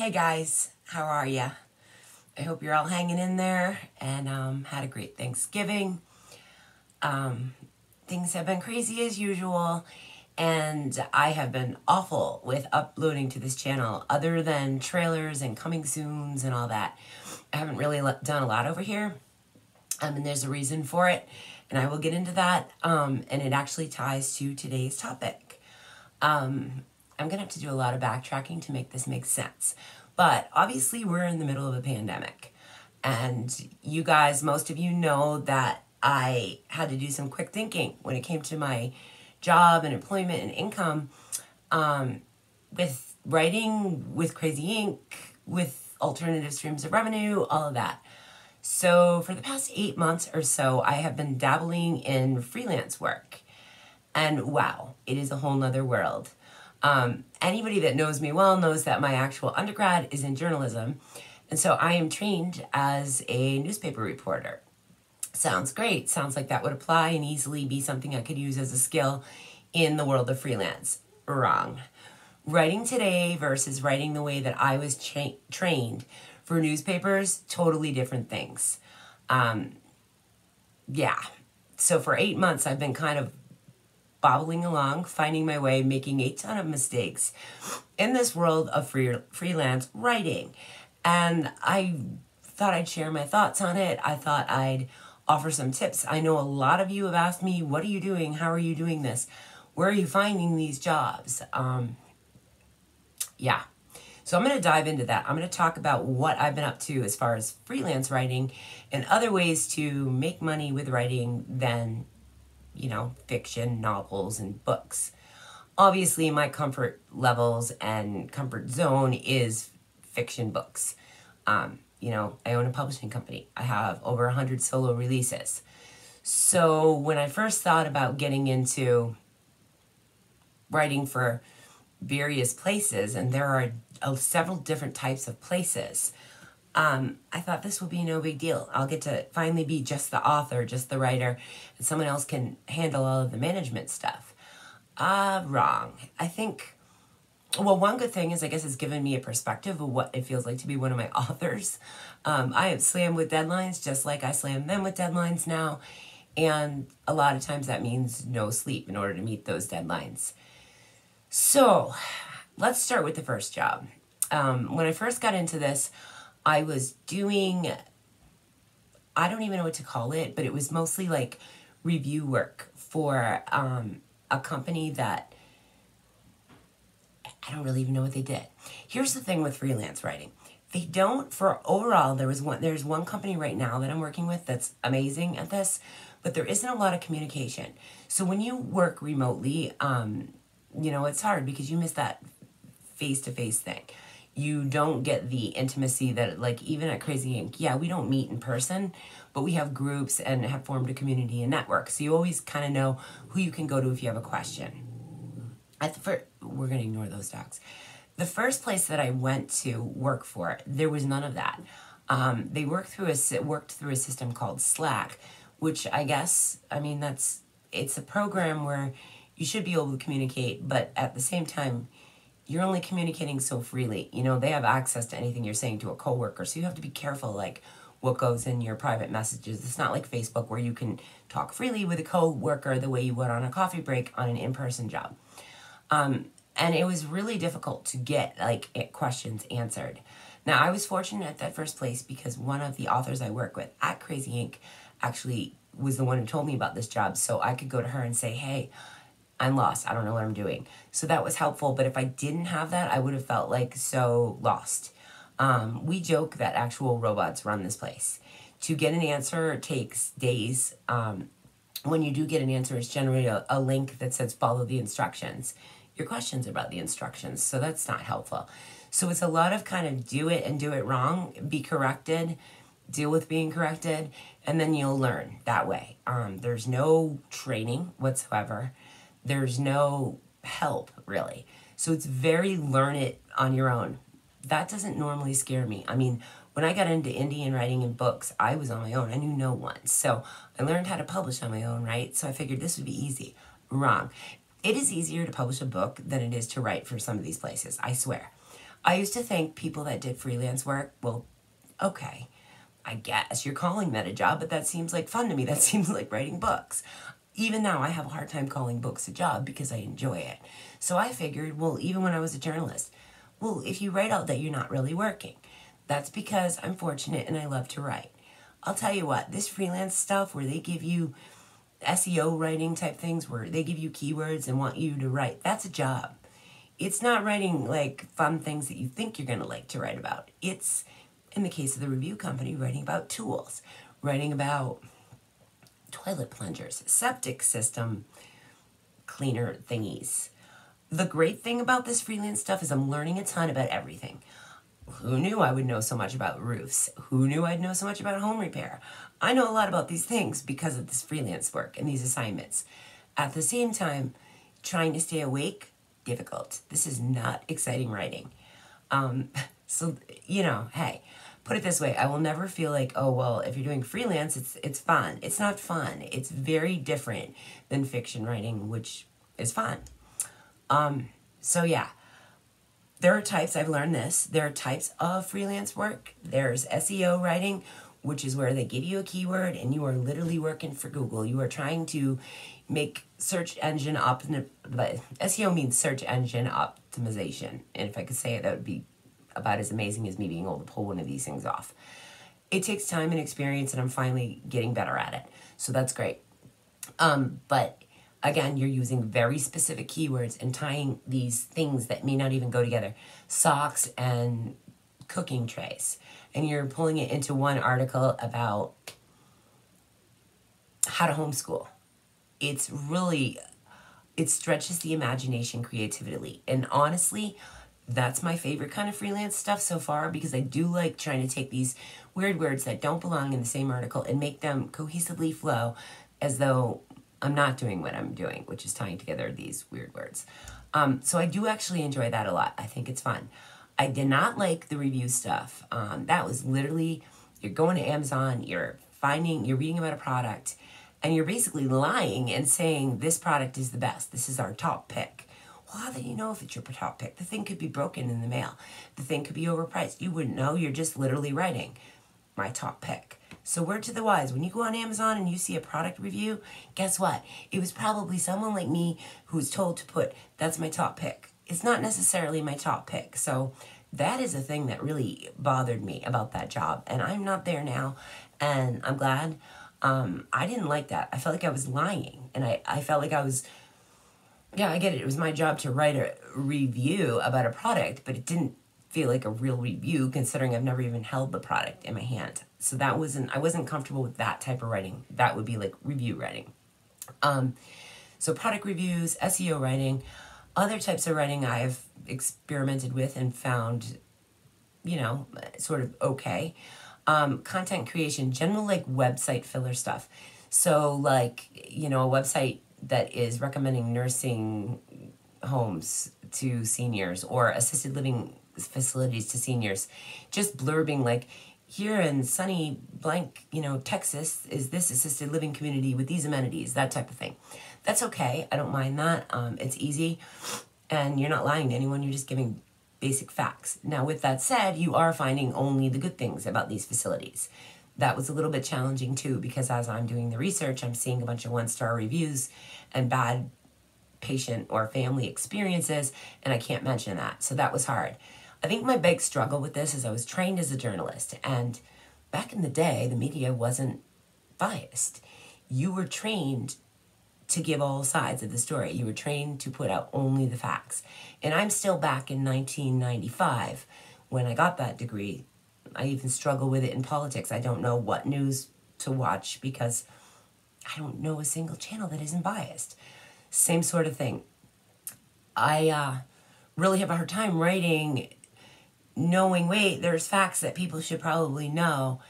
Hey guys, how are ya? I hope you're all hanging in there and um, had a great Thanksgiving. Um, things have been crazy as usual, and I have been awful with uploading to this channel other than trailers and coming soons and all that. I haven't really done a lot over here, um, and there's a reason for it, and I will get into that, um, and it actually ties to today's topic. Um, I'm to have to do a lot of backtracking to make this make sense. But obviously, we're in the middle of a pandemic. And you guys, most of you know that I had to do some quick thinking when it came to my job and employment and income um, with writing, with Crazy Ink, with alternative streams of revenue, all of that. So, for the past eight months or so, I have been dabbling in freelance work. And wow, it is a whole nother world. Um, anybody that knows me well knows that my actual undergrad is in journalism. And so I am trained as a newspaper reporter. Sounds great. Sounds like that would apply and easily be something I could use as a skill in the world of freelance. Wrong. Writing today versus writing the way that I was cha- trained for newspapers, totally different things. Um, yeah. So for eight months, I've been kind of bobbling along, finding my way, making a ton of mistakes in this world of free, freelance writing. And I thought I'd share my thoughts on it. I thought I'd offer some tips. I know a lot of you have asked me, What are you doing? How are you doing this? Where are you finding these jobs? Um, yeah. So I'm going to dive into that. I'm going to talk about what I've been up to as far as freelance writing and other ways to make money with writing than you know, fiction, novels, and books. Obviously, my comfort levels and comfort zone is fiction books. Um, you know, I own a publishing company. I have over 100 solo releases. So when I first thought about getting into writing for various places, and there are several different types of places, um, I thought this would be no big deal. I'll get to finally be just the author, just the writer, and someone else can handle all of the management stuff. Uh, wrong. I think, well, one good thing is I guess it's given me a perspective of what it feels like to be one of my authors. Um, I have slammed with deadlines just like I slam them with deadlines now. And a lot of times that means no sleep in order to meet those deadlines. So let's start with the first job. Um, when I first got into this, I was doing, I don't even know what to call it, but it was mostly like review work for um, a company that I don't really even know what they did. Here's the thing with freelance writing. They don't for overall there was one there's one company right now that I'm working with that's amazing at this, but there isn't a lot of communication. So when you work remotely, um, you know, it's hard because you miss that face-to-face thing you don't get the intimacy that like even at Crazy Ink, yeah, we don't meet in person, but we have groups and have formed a community and network. So you always kind of know who you can go to if you have a question. At the first, we're gonna ignore those docs The first place that I went to work for, there was none of that. Um, they worked through a worked through a system called Slack, which I guess I mean that's it's a program where you should be able to communicate, but at the same time you're only communicating so freely. You know, they have access to anything you're saying to a coworker, so you have to be careful, like what goes in your private messages. It's not like Facebook where you can talk freely with a coworker the way you would on a coffee break on an in-person job. Um, and it was really difficult to get like questions answered. Now, I was fortunate at that first place because one of the authors I work with at Crazy Ink actually was the one who told me about this job, so I could go to her and say, "Hey, I'm lost. I don't know what I'm doing. So that was helpful. But if I didn't have that, I would have felt like so lost. Um, we joke that actual robots run this place. To get an answer takes days. Um, when you do get an answer, it's generally a, a link that says follow the instructions. Your questions about the instructions, so that's not helpful. So it's a lot of kind of do it and do it wrong, be corrected, deal with being corrected, and then you'll learn that way. Um, there's no training whatsoever. There's no help really. So it's very learn it on your own. That doesn't normally scare me. I mean, when I got into indie writing and books, I was on my own. I knew no one. So I learned how to publish on my own, right? So I figured this would be easy. Wrong. It is easier to publish a book than it is to write for some of these places, I swear. I used to think people that did freelance work, well, okay, I guess you're calling that a job, but that seems like fun to me. That seems like writing books. Even now, I have a hard time calling books a job because I enjoy it. So I figured, well, even when I was a journalist, well, if you write all day, you're not really working. That's because I'm fortunate and I love to write. I'll tell you what, this freelance stuff where they give you SEO writing type things where they give you keywords and want you to write, that's a job. It's not writing like fun things that you think you're going to like to write about. It's, in the case of the review company, writing about tools, writing about toilet plungers, septic system cleaner thingies. The great thing about this freelance stuff is I'm learning a ton about everything. Who knew I would know so much about roofs? Who knew I'd know so much about home repair? I know a lot about these things because of this freelance work and these assignments. At the same time, trying to stay awake, difficult. This is not exciting writing. Um, so, you know, hey, put it this way, I will never feel like, oh well, if you're doing freelance, it's it's fun. It's not fun. It's very different than fiction writing, which is fun. Um, so yeah, there are types, I've learned this, there are types of freelance work. There's SEO writing, which is where they give you a keyword and you are literally working for Google. You are trying to make search engine up, but SEO means search engine optimization. And if I could say it, that would be about as amazing as me being able to pull one of these things off. It takes time and experience, and I'm finally getting better at it. So that's great. Um, but again, you're using very specific keywords and tying these things that may not even go together socks and cooking trays. And you're pulling it into one article about how to homeschool. It's really, it stretches the imagination creatively. And honestly, that's my favorite kind of freelance stuff so far because I do like trying to take these weird words that don't belong in the same article and make them cohesively flow as though I'm not doing what I'm doing, which is tying together these weird words. Um, so I do actually enjoy that a lot. I think it's fun. I did not like the review stuff. Um, that was literally, you're going to Amazon, you're finding, you're reading about a product, and you're basically lying and saying this product is the best. This is our top pick. Well, how do you know if it's your top pick? The thing could be broken in the mail. The thing could be overpriced. You wouldn't know. You're just literally writing my top pick. So word to the wise, when you go on Amazon and you see a product review, guess what? It was probably someone like me who was told to put, that's my top pick. It's not necessarily my top pick. So that is a thing that really bothered me about that job. And I'm not there now. And I'm glad. Um, I didn't like that. I felt like I was lying. And I, I felt like I was, yeah, I get it. It was my job to write a review about a product, but it didn't feel like a real review considering I've never even held the product in my hand so that wasn't I wasn't comfortable with that type of writing. That would be like review writing. Um, so product reviews, SEO writing, other types of writing I've experimented with and found, you know, sort of okay. Um, content creation, general like website filler stuff. So like you know a website that is recommending nursing homes to seniors or assisted living facilities to seniors, just blurbing like here in sunny blank, you know, Texas is this assisted living community with these amenities, that type of thing. That's okay. I don't mind that. Um, it's easy. And you're not lying to anyone, you're just giving basic facts. Now, with that said, you are finding only the good things about these facilities. That was a little bit challenging too, because as I'm doing the research, I'm seeing a bunch of one star reviews and bad patient or family experiences, and I can't mention that. So that was hard. I think my big struggle with this is I was trained as a journalist, and back in the day, the media wasn't biased. You were trained to give all sides of the story. You were trained to put out only the facts. And I'm still back in 1995 when I got that degree. I even struggle with it in politics. I don't know what news to watch because I don't know a single channel that isn't biased. Same sort of thing. I uh, really have a hard time writing knowing, wait, there's facts that people should probably know,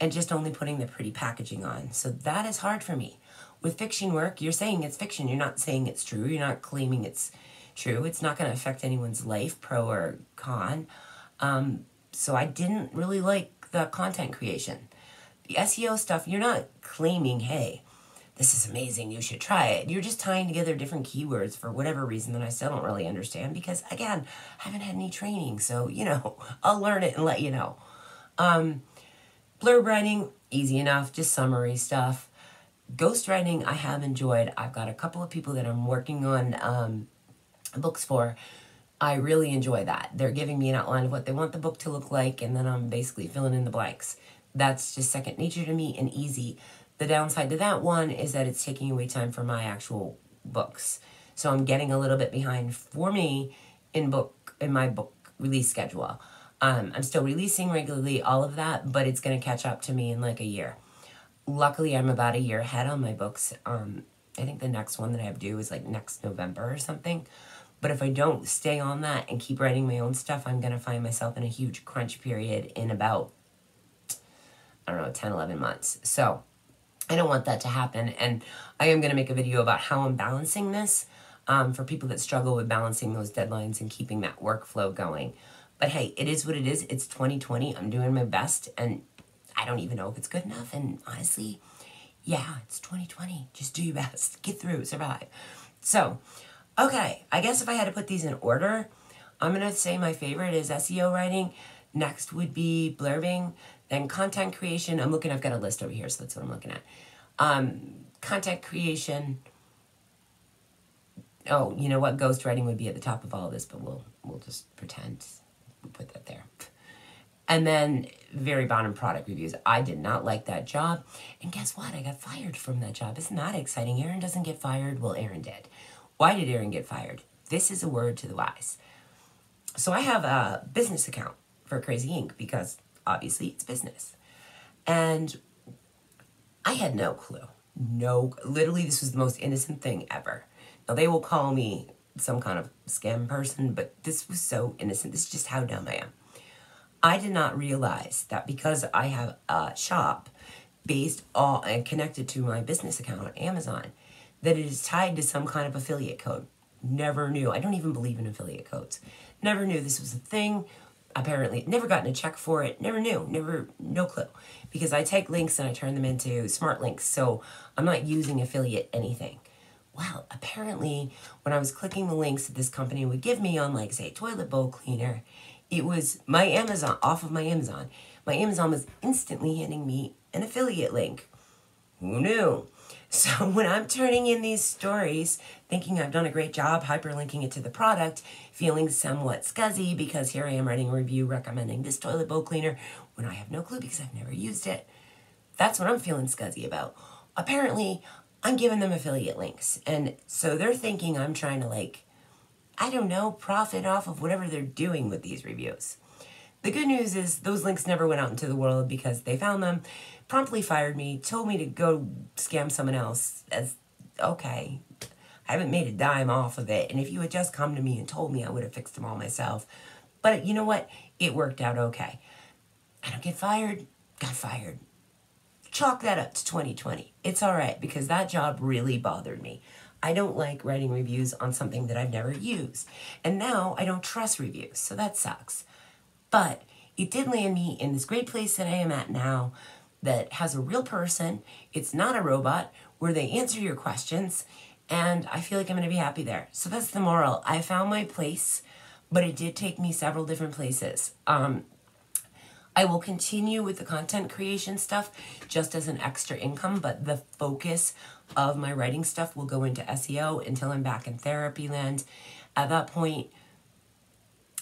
and just only putting the pretty packaging on. So that is hard for me. With fiction work, you're saying it's fiction. You're not saying it's true. You're not claiming it's true. It's not going to affect anyone's life, pro or con. Um, so I didn't really like the content creation. The SEO stuff, you're not claiming, hey, this is amazing, you should try it. You're just tying together different keywords for whatever reason that I still don't really understand because, again, I haven't had any training. So, you know, I'll learn it and let you know. Um, blurb writing, easy enough, just summary stuff. Ghostwriting, I have enjoyed. I've got a couple of people that I'm working on um, books for. I really enjoy that. They're giving me an outline of what they want the book to look like, and then I'm basically filling in the blanks. That's just second nature to me and easy. The downside to that one is that it's taking away time for my actual books. So I'm getting a little bit behind for me in book in my book release schedule. Um, I'm still releasing regularly, all of that, but it's going to catch up to me in like a year. Luckily, I'm about a year ahead on my books. Um, I think the next one that I have due is like next November or something. But if I don't stay on that and keep writing my own stuff, I'm going to find myself in a huge crunch period in about, I don't know, 10, 11 months. So I don't want that to happen. And I am going to make a video about how I'm balancing this um, for people that struggle with balancing those deadlines and keeping that workflow going. But hey, it is what it is. It's 2020. I'm doing my best. And I don't even know if it's good enough. And honestly, yeah, it's 2020. Just do your best. Get through, survive. So, okay, I guess if I had to put these in order, I'm going to say my favorite is SEO writing. Next would be blurbing. Then content creation. I'm looking, I've got a list over here, so that's what I'm looking at. Um, content creation. Oh, you know what? Ghostwriting would be at the top of all this, but we'll we'll just pretend we put that there. And then very bottom product reviews. I did not like that job. And guess what? I got fired from that job. Isn't that exciting? Erin doesn't get fired. Well, Erin did. Why did Erin get fired? This is a word to the wise. So I have a business account for Crazy Ink because obviously it's business. And I had no clue. No, literally, this was the most innocent thing ever. Now, they will call me some kind of scam person, but this was so innocent. This is just how dumb I am. I did not realize that because I have a shop based all and connected to my business account on Amazon, that it is tied to some kind of affiliate code. Never knew. I don't even believe in affiliate codes. Never knew this was a thing. Apparently, never gotten a check for it. Never knew. Never, no clue. Because I take links and I turn them into smart links. So I'm not using affiliate anything. Well, apparently, when I was clicking the links that this company would give me on, like, say, toilet bowl cleaner, it was my Amazon, off of my Amazon. My Amazon was instantly handing me an affiliate link. Who knew? So when I'm turning in these stories, thinking I've done a great job hyperlinking it to the product, feeling somewhat scuzzy because here I am writing a review recommending this toilet bowl cleaner when I have no clue because I've never used it. That's what I'm feeling scuzzy about. Apparently, I'm giving them affiliate links. And so they're thinking I'm trying to like I don't know, profit off of whatever they're doing with these reviews. The good news is those links never went out into the world because they found them, promptly fired me, told me to go scam someone else. As okay, I haven't made a dime off of it. And if you had just come to me and told me, I would have fixed them all myself. But you know what? It worked out okay. I don't get fired, got fired. Chalk that up to 2020. It's all right because that job really bothered me. I don't like writing reviews on something that I've never used. And now I don't trust reviews, so that sucks. But it did land me in this great place that I am at now that has a real person. It's not a robot where they answer your questions. And I feel like I'm going to be happy there. So that's the moral. I found my place, but it did take me several different places. Um, I will continue with the content creation stuff just as an extra income, but the focus of my writing stuff will go into SEO until I'm back in therapy land. At that point,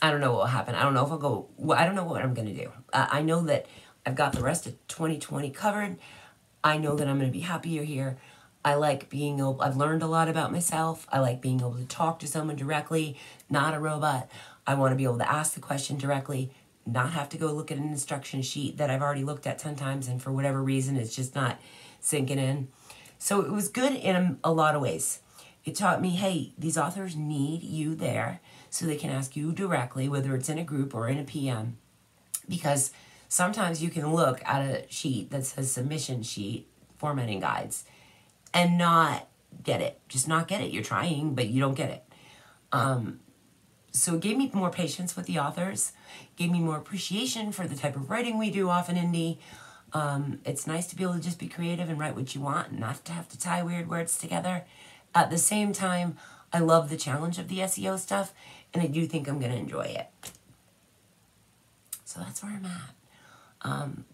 I don't know what will happen. I don't know if I'll go, I don't know what I'm going to do. Uh, I know that I've got the rest of 2020 covered. I know that I'm going to be happier here. I like being able, I've learned a lot about myself. I like being able to talk to someone directly, not a robot. I want to be able to ask the question directly not have to go look at an instruction sheet that I've already looked at 10 times and for whatever reason it's just not sinking in. So it was good in a, lot of ways. It taught me, hey, these authors need you there so they can ask you directly, whether it's in a group or in a PM. Because sometimes you can look at a sheet that says submission sheet, formatting guides, and not get it. Just not get it. You're trying, but you don't get it. Um, so it gave me more patience with the authors, gave me more appreciation for the type of writing we do off in indie. Um, it's nice to be able to just be creative and write what you want and not to have to tie weird words together. At the same time, I love the challenge of the SEO stuff, and I do think I'm going to enjoy it. So that's where I'm at. Um,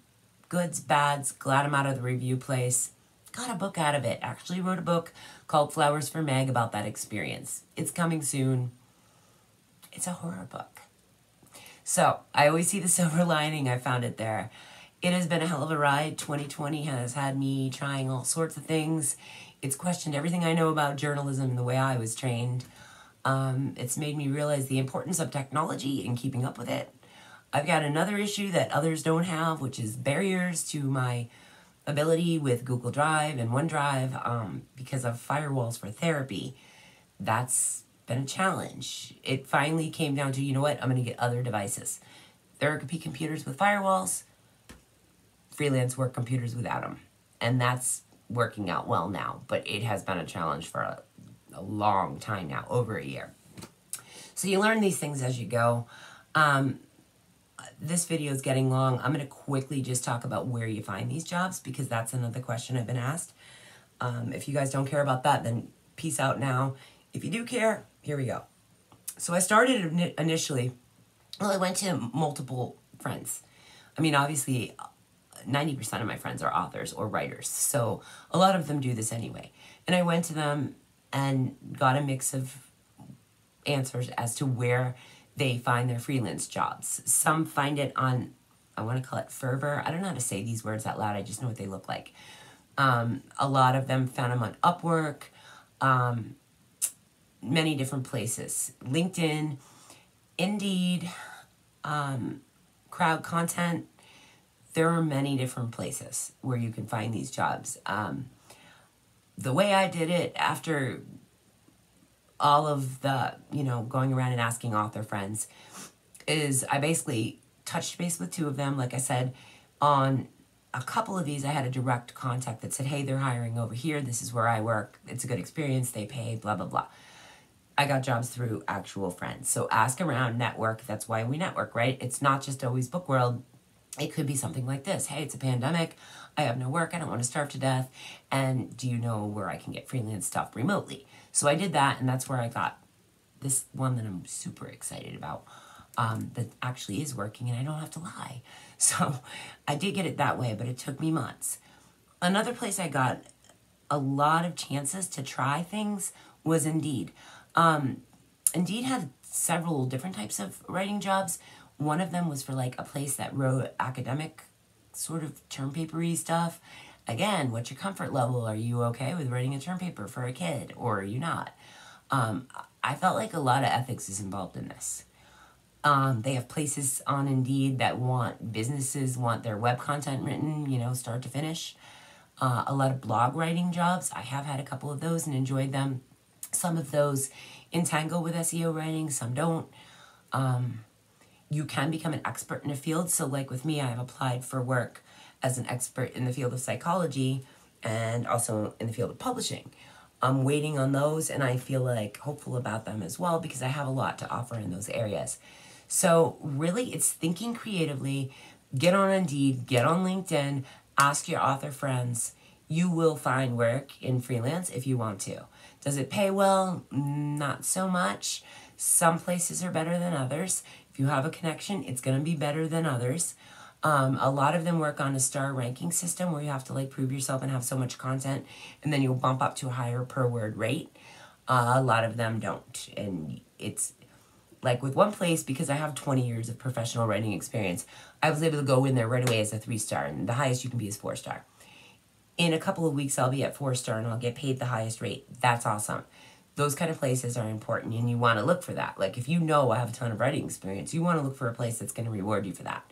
goods, bads, glad I'm out of the review place. Got a book out of it. Actually wrote a book called Flowers for Meg about that experience. It's coming soon. It's a horror book. So I always see the silver lining. I found it there. It has been a hell of a ride. 2020 has had me trying all sorts of things. It's questioned everything I know about journalism and the way I was trained. Um, it's made me realize the importance of technology and keeping up with it. I've got another issue that others don't have, which is barriers to my ability with Google Drive and OneDrive um, because of firewalls for therapy. That's been a challenge. It finally came down to, you know what, I'm going to get other devices. Therapy computers with firewalls, freelance work computers without them. And that's working out well now, but it has been a challenge for a, long time now, over a year. So you learn these things as you go. Um, this video is getting long. I'm going to quickly just talk about where you find these jobs because that's another question I've been asked. Um, if you guys don't care about that, then peace out now. If you do care, here we go. So I started initially, well, I went to multiple friends. I mean, obviously, 90% of my friends are authors or writers. So a lot of them do this anyway. And I went to them and got a mix of answers as to where they find their freelance jobs. Some find it on, I want to call it fervor. I don't know how to say these words out loud. I just know what they look like. Um, a lot of them found them on Upwork, um, many different places. LinkedIn, Indeed, um, Crowd Content, there are many different places where you can find these jobs. Um, the way I did it after all of the, you know, going around and asking author friends is I basically touched base with two of them. Like I said, on a couple of these, I had a direct contact that said, hey, they're hiring over here. This is where I work. It's a good experience. They pay, blah, blah, blah. I got jobs through actual friends. So ask around, network. That's why we network, right? It's not just always book world. It could be something like this. Hey, it's a pandemic. I have no work. I don't want to starve to death. And do you know where I can get freelance stuff remotely? So I did that, and that's where I got this one that I'm super excited about um, that actually is working, and I don't have to lie. So I did get it that way, but it took me months. Another place I got a lot of chances to try things was Indeed. Um, Indeed had several different types of writing jobs. One of them was for like a place that wrote academic sort of term papery stuff. Again, what's your comfort level? Are you okay with writing a term paper for a kid or are you not? Um, I felt like a lot of ethics is involved in this. Um, they have places on Indeed that want businesses want their web content written, you know, start to finish. Uh, a lot of blog writing jobs. I have had a couple of those and enjoyed them. Some of those entangle with SEO writing, some don't. Um, you can become an expert in a field. So, like with me, I've applied for work as an expert in the field of psychology and also in the field of publishing. I'm waiting on those and I feel like hopeful about them as well because I have a lot to offer in those areas. So, really, it's thinking creatively. Get on Indeed, get on LinkedIn, ask your author friends. You will find work in freelance if you want to. Does it pay well? Not so much. Some places are better than others. If you have a connection, it's going to be better than others. Um, a lot of them work on a star ranking system where you have to like prove yourself and have so much content, and then you'll bump up to a higher per word rate. Uh, a lot of them don't, and it's like with one place because I have 20 years of professional writing experience. I was able to go in there right away as a three star, and the highest you can be is four star. In a couple of weeks, I'll be at four star and I'll get paid the highest rate. That's awesome those kind of places are important and you want to look for that. Like if you know I have a ton of writing experience, you want to look for a place that's going to reward you for that.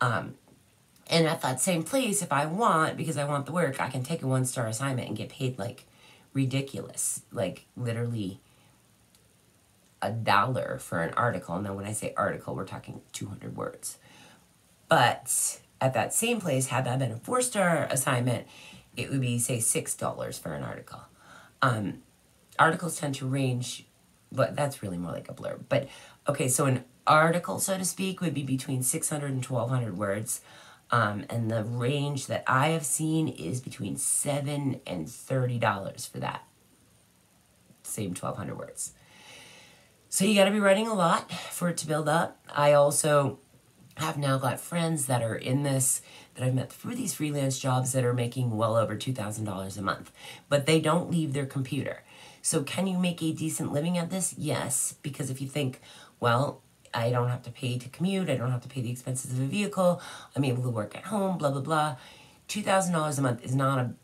Um, and at that same place, if I want, because I want the work, I can take a one star assignment and get paid like ridiculous, like literally a dollar for an article. Now, when I say article, we're talking 200 words. But at that same place, had that been a four star assignment, it would be, say, $6 for an article. Um, articles tend to range, but that's really more like a blurb. But okay, so an article, so to speak, would be between 600 and 1200 words. Um, and the range that I have seen is between seven and thirty dollars for that. Same twelve hundred words. So you got to be writing a lot for it to build up. I also have now got friends that are in this that I've met through these freelance jobs that are making well over $2,000 a month, but they don't leave their computer. So, can you make a decent living at this? Yes, because if you think, well, I don't have to pay to commute, I don't have to pay the expenses of a vehicle, I'm able to work at home, blah, blah, blah. $2,000 a month is not a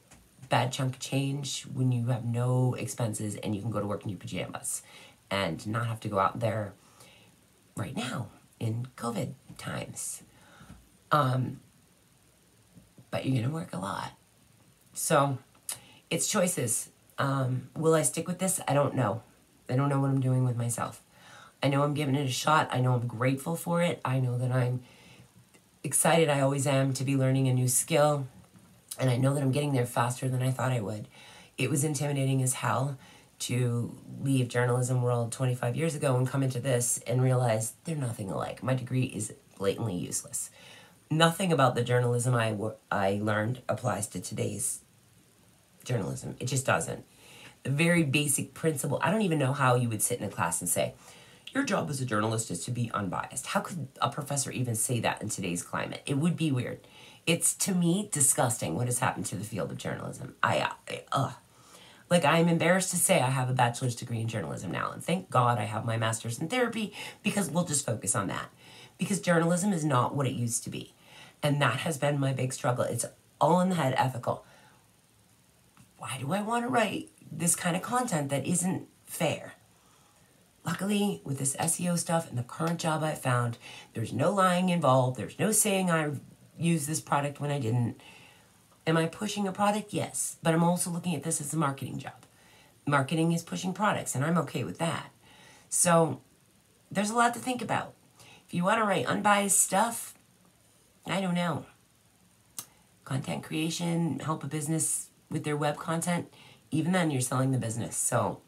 bad chunk of change when you have no expenses and you can go to work in your pajamas and not have to go out there right now in COVID times. Um, but you're going to work a lot. So it's choices. Um, will I stick with this? I don't know. I don't know what I'm doing with myself. I know I'm giving it a shot. I know I'm grateful for it. I know that I'm excited. I always am to be learning a new skill. And I know that I'm getting there faster than I thought I would. It was intimidating as hell to leave journalism world 25 years ago and come into this and realize they're nothing alike. My degree is blatantly useless nothing about the journalism I, I learned applies to today's journalism. It just doesn't. The very basic principle, I don't even know how you would sit in a class and say, your job as a journalist is to be unbiased. How could a professor even say that in today's climate? It would be weird. It's to me disgusting what has happened to the field of journalism. I, I uh, like I'm embarrassed to say I have a bachelor's degree in journalism now, and thank God I have my master's in therapy because we'll just focus on that. Because journalism is not what it used to be. And that has been my big struggle. It's all in the head ethical. Why do I want to write this kind of content that isn't fair? Luckily, with this SEO stuff and the current job I found, there's no lying involved. There's no saying I used this product when I didn't. Am I pushing a product? Yes. But I'm also looking at this as a marketing job. Marketing is pushing products, and I'm okay with that. So there's a lot to think about. If you want to write unbiased stuff, I don't know. Content creation, help a business with their web content, even then you're selling the business. So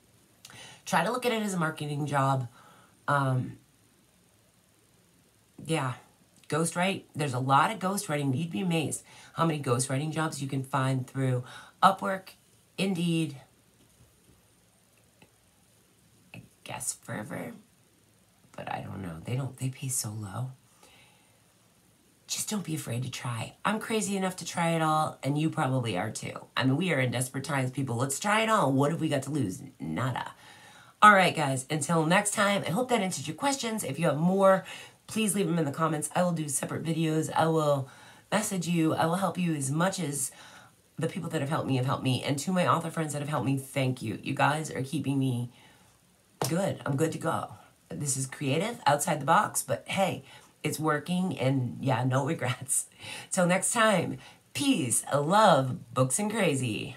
try to look at it as a marketing job. Um, yeah, ghostwrite. There's a lot of ghostwriting. You'd be amazed how many ghostwriting jobs you can find through Upwork, Indeed, I guess Fiverr, but I don't know. They don't. They pay so low just don't be afraid to try. I'm crazy enough to try it all, and you probably are too. I mean, we are in desperate times, people. Let's try it all. What have we got to lose? Nada. All right, guys, until next time, I hope that answered your questions. If you have more, please leave them in the comments. I will do separate videos. I will message you. I will help you as much as the people that have helped me have helped me. And to my author friends that have helped me, thank you. You guys are keeping me good. I'm good to go. This is creative, outside the box, but hey, it's working and yeah, no regrets. Till next time, peace, love, books and crazy.